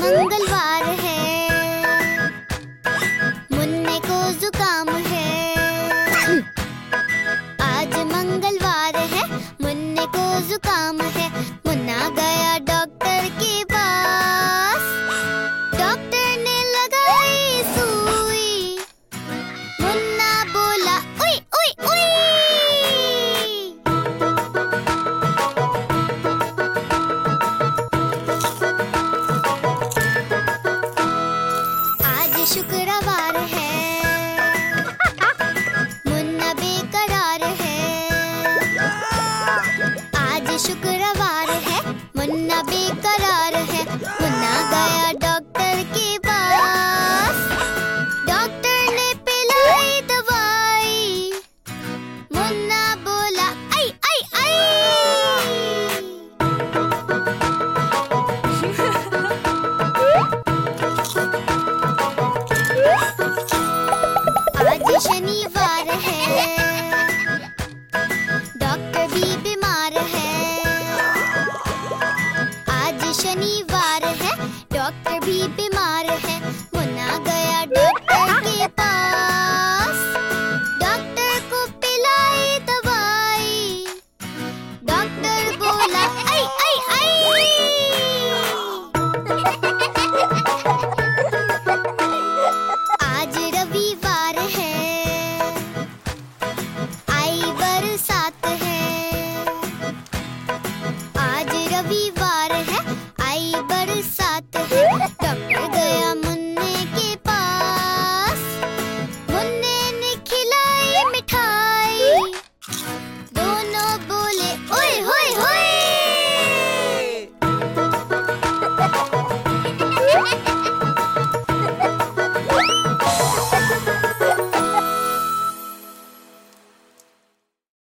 மங்கள் வா. बेकरार है। मुन्ना गया डॉक्टर